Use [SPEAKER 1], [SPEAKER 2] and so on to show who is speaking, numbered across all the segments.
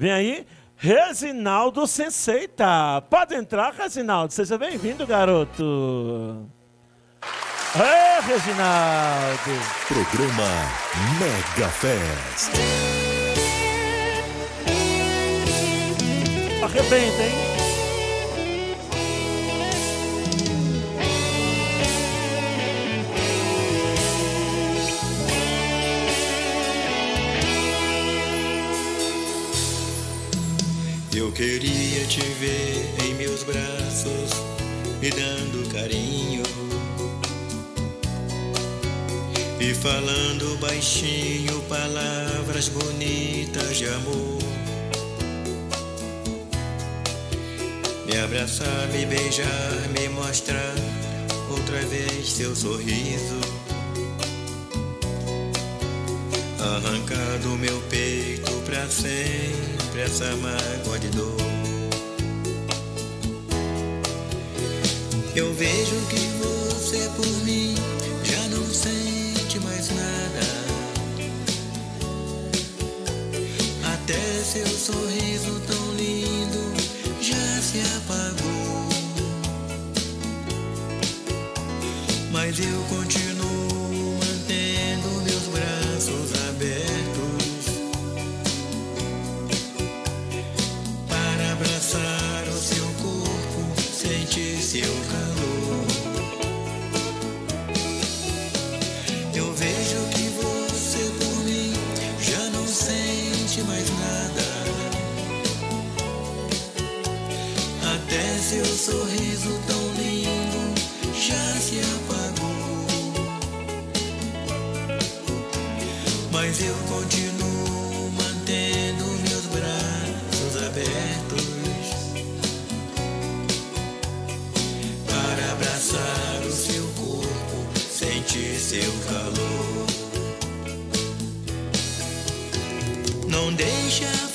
[SPEAKER 1] Vem aí, Resinaldo Senseita. Pode entrar, Resinaldo. Seja bem-vindo, garoto. É, Reginaldo.
[SPEAKER 2] Programa Mega Fest.
[SPEAKER 1] Arrebenta, hein?
[SPEAKER 3] Eu queria te ver em meus braços, me dando carinho e falando baixinho palavras bonitas de amor. Me abraçar, me beijar, me mostrar outra vez seu sorriso. Arrancar do meu peito pra sempre essa mágoa de dor. Eu vejo que você por mim já não sente mais nada. Até seu sorriso tão lindo já se apagou. Mas eu continuo seu sorriso tão lindo já se apagou. Mas eu continuo mantendo meus braços abertos para abraçar o seu corpo, sentir seu calor. Não deixa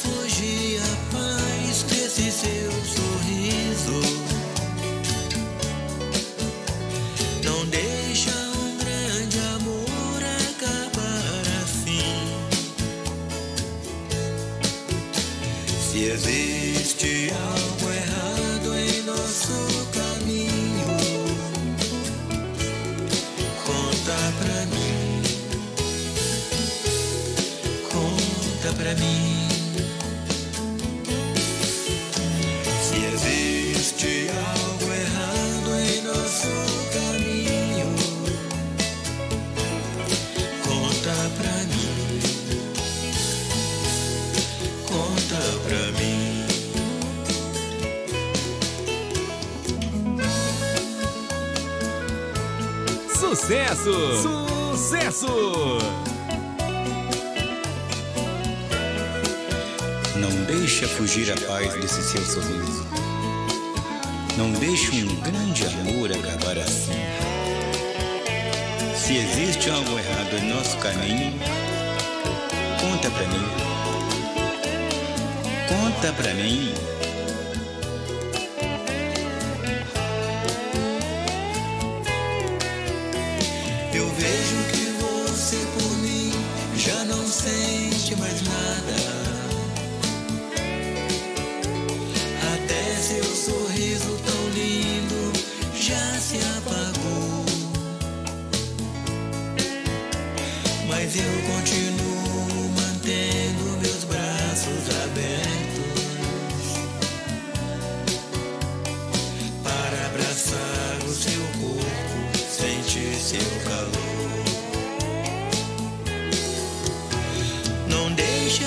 [SPEAKER 4] Sucesso! Sucesso!
[SPEAKER 3] Não deixa fugir a paz desse seu sorriso. Não deixe um grande amor acabar assim. Se existe algo errado em nosso caminho, conta pra mim. Conta pra mim. Eu continuo mantendo meus braços abertos para abraçar o seu corpo, sentir seu calor. Não deixa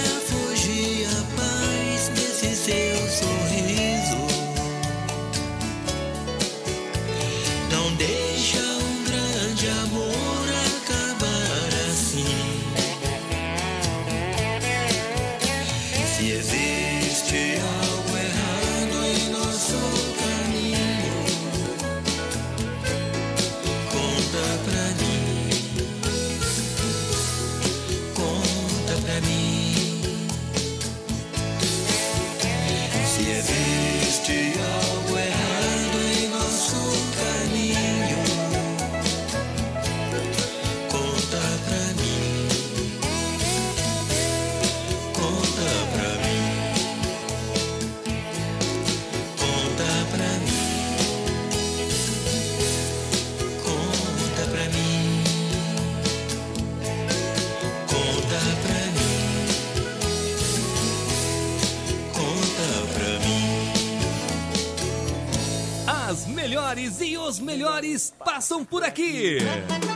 [SPEAKER 4] maiores e os melhores passam por aqui.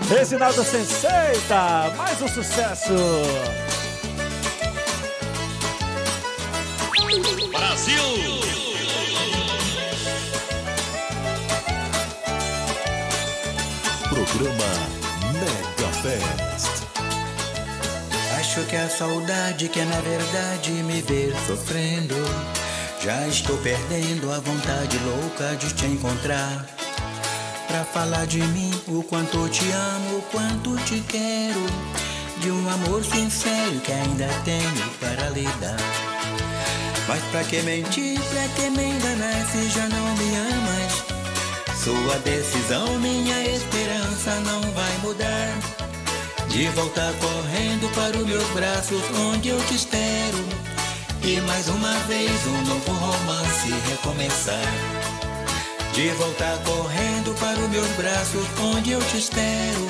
[SPEAKER 1] Reginaldo Senseita, mais um sucesso.
[SPEAKER 2] Brasil! Programa Mega Fest.
[SPEAKER 3] Acho que a saudade quer na verdade me ver sofrendo. Já estou perdendo a vontade louca de te encontrar. Pra falar de mim, o quanto te amo, o quanto te quero. De um amor sincero que ainda tenho para lhe dar. Mas pra que mentir, pra que me enganar se já não me amas? Sua decisão, minha esperança não vai mudar. De voltar correndo para os meus braços, onde eu te espero. E mais uma vez um novo romance recomeçar. De voltar correndo para os meus braços, onde eu te espero.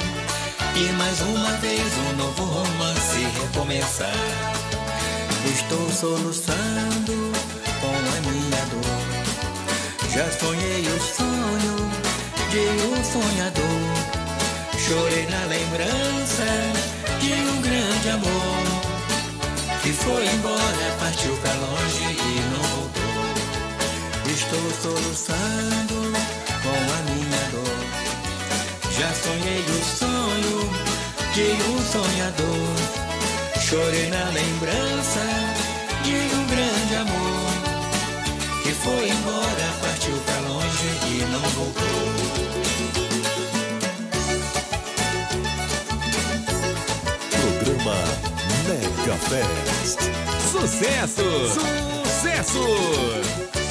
[SPEAKER 3] E mais uma vez um novo romance recomeçar. Estou soluçando com a minha dor. Já sonhei o sonho de um sonhador. Chorei na lembrança de um grande amor que foi embora, partiu pra longe. Estou soluçando com a minha dor. Já sonhei o sonho de um sonhador. Chorei na lembrança de um grande amor que foi embora, partiu pra longe e não voltou.
[SPEAKER 2] Programa Mega Fest.
[SPEAKER 4] Sucesso! Sucesso!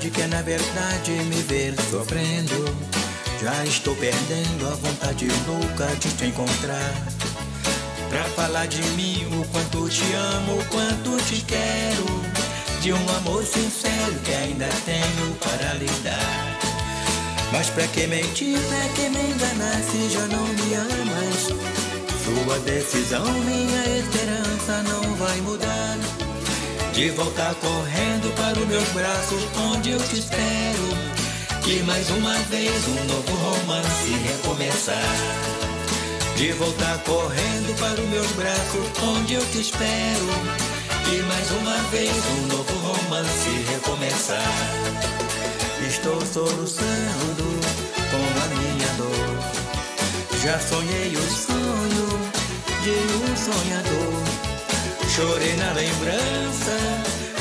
[SPEAKER 3] Saudade quer na verdade me ver sofrendo. Já estou perdendo a vontade louca de te encontrar. Pra falar de mim, o quanto te amo, o quanto te quero. De um amor sincero que ainda tenho para lhe dar. Mas pra que mentir, pra que me enganar se já não me amas? Sua decisão, minha esperança não vai mudar. De voltar correndo para os meus braços, onde eu te espero. Que mais uma vez um novo romance recomeçar. De voltar correndo para os meus braços, onde eu te espero. E mais uma vez um novo romance recomeçar. Estou soluçando com a minha dor. Já sonhei o sonho de um sonhador. Chorei na lembrança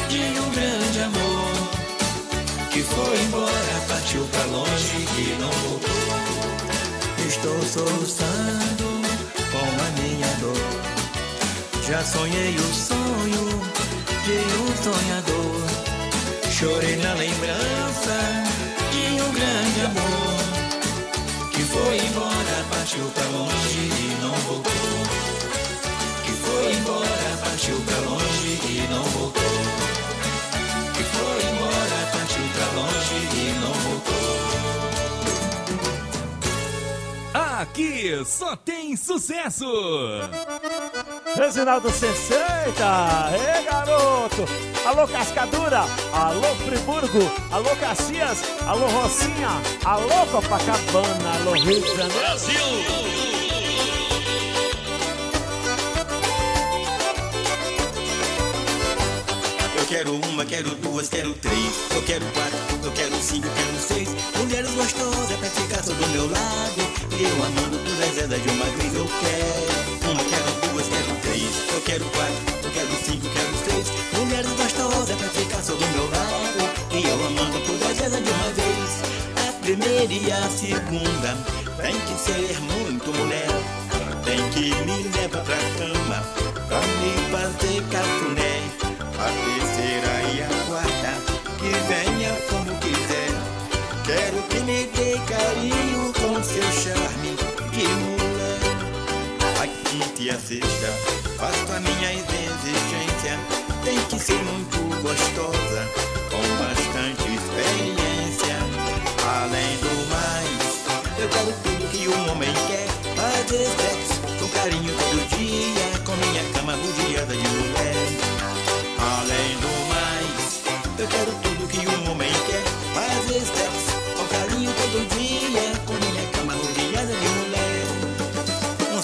[SPEAKER 3] de um grande amor que foi embora, partiu pra longe e não voltou. Estou soluçando com a minha dor. Já sonhei o sonho de um sonhador. Chorei na lembrança de um grande amor que foi embora, partiu pra longe e não voltou.
[SPEAKER 4] Aqui só tem sucesso!
[SPEAKER 1] Reginaldo Senseita, ei garoto! Alô Cascadura, alô Friburgo, alô Caxias, alô Rocinha, alô Copacabana, alô Rio de Janeiro.
[SPEAKER 3] Eu quero uma, quero duas, quero três. Eu quero quatro, eu quero cinco, quero seis. Mulheres gostosas pra ficar só do meu lado. Eu amando todas elas de uma vez. Eu quero uma, quero duas, quero três. Eu quero quatro, eu quero cinco, quero seis. Mulheres gostosas pra ficar só do meu lado. E eu amando todas elas de uma vez. A primeira e a segunda tem que ser muito mulher. Tem que me levar pra cama pra me fazer cafuné. A terceira e a quarta que venha como quiser. Quero que me dê carinho com seu charme de mulher. A quinta e a sexta faço a minha exigência. Tem que ser muito gostosa, com bastante experiência. Além do mais, eu quero tudo que um homem quer. Fazer sexo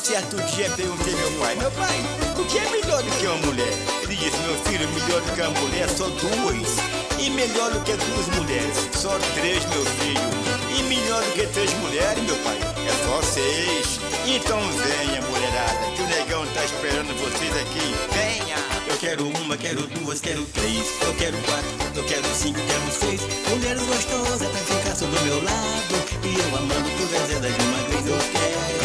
[SPEAKER 3] certo dia perguntei meu pai, meu pai, o que é melhor do que uma mulher? Ele disse, meu filho, melhor do que uma mulher só duas. E melhor do que duas mulheres, só três, meu filho. E melhor do que três mulheres, meu pai, é só seis. Então venha, mulherada, que o negão tá esperando vocês aqui. Venha! Eu quero uma, quero duas, quero três. Eu quero quatro, eu quero cinco, quero seis. Mulheres gostosas pra ficar só do meu lado. E eu amando todas elas de uma vez. Eu quero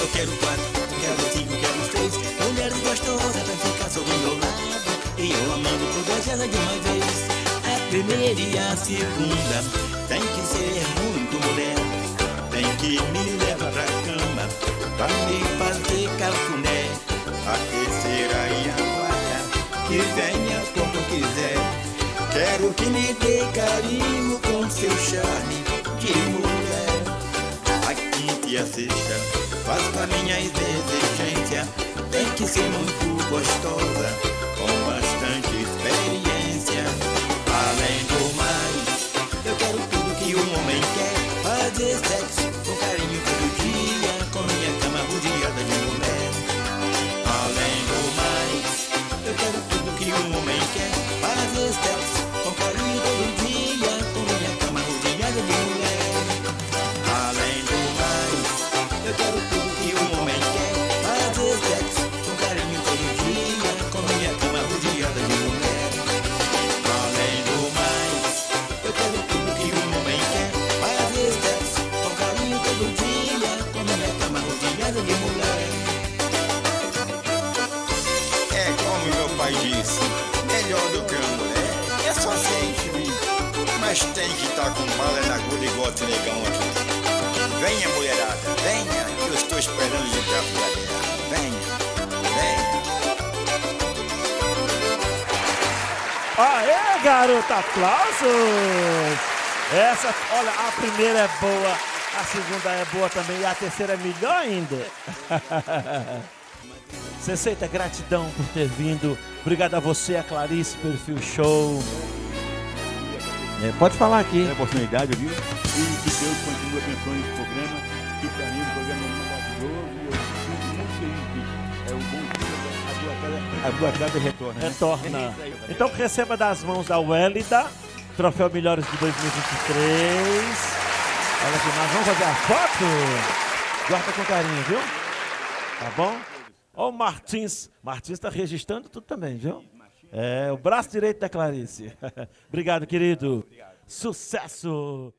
[SPEAKER 3] Eu quero quatro, quero cinco, quero seis. Mulheres gostosas pra ficar do meu lado. E eu amando todas elas de uma vez. A primeira e a segunda tem que ser muito mulher. Tem que me levar pra cama pra me fazer cafuné. A terceira e a quarta que venha quando quiser. Quero que me dê carinho com seu charme e a sexta faz com a minha exigência. Tem que ser muito gostosa, Mas tem que estar com bala na agulha igual esse negão aqui. Venha, mulherada, venha, que eu estou esperando de braço da guerra. Venha, venha.
[SPEAKER 1] Aê, garoto, aplausos! Essa, olha, a primeira é boa, a segunda é boa também e a terceira é melhor ainda. Sessenta, gratidão por ter vindo. Obrigado a você, a Clarice, pelo Fio Show. É, pode falar aqui.
[SPEAKER 5] pela oportunidade, viu? E que Deus continue abençoando esse programa, que para mim o programa é maravilhoso e eu sinto muito feliz que é um bom dia, a boa casa, a boa casa retorna. né?
[SPEAKER 1] Retorna.
[SPEAKER 5] É.
[SPEAKER 1] Então receba das mãos da Wélida, troféu Melhores de 2023. Olha aqui, nós vamos fazer a foto. Guarda com carinho, viu? Tá bom? Ó o Martins. Martins está registrando tudo também, viu? É, o braço direito da Clarice. Obrigado, querido. Sucesso!